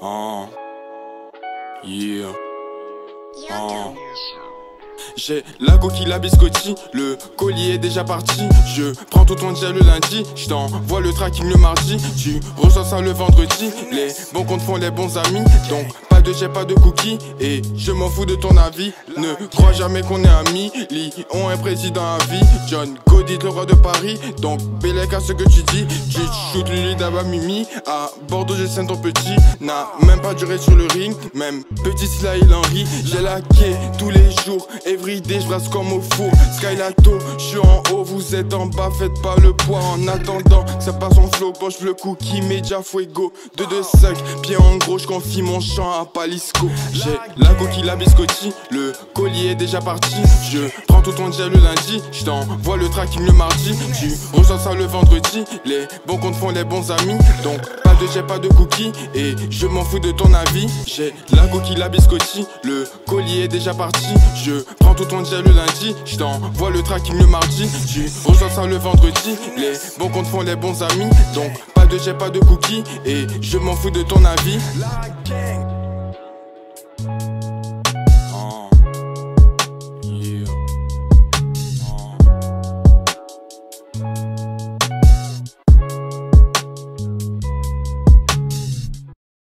Oh. Yeah. Oh. J'ai la coquille, la biscotti, le collier est déjà parti. Je prends tout ton dia le lundi, je t'envoie le tracking le mardi. Tu reçois ça le vendredi. Les bons comptes font les bons amis, donc pas de j'ai pas de cookies. Et je m'en fous de ton avis. Ne crois jamais qu'on est amis. on est président à vie. John Godit, le roi de Paris. Donc Bélec à ce que tu dis. Tu shoot Lily d'Abba Mimi. À Bordeaux, j'ai ton petit. N'a même pas duré sur le ring. Même petit, si là il en rit. J'ai tous les jours. Everyday, je comme au four. Skylato, je suis en haut, vous êtes en bas, faites pas le poids. En attendant, ça passe en flow, poche le cookie, média fuego. 2 2 5, pied en gros, je confie mon chant à Palisco. J'ai la coquille, la biscotti, le collier est déjà parti. Je prends tout ton dia le lundi, je t'envoie le tracking le mardi. Tu reçois ça le vendredi, les bons comptes font les bons amis. Donc pas de j'ai pas de cookies, et je m'en fous de ton avis. J'ai la coquille, la biscotti, le collier est déjà parti. Je Prends tout ton dia le lundi, je t'envoie le tracking le mardi. Tu reçois ça le vendredi. Les bons comptes font les bons amis. Donc pas de j'ai pas de cookies. Et je m'en fous de ton avis.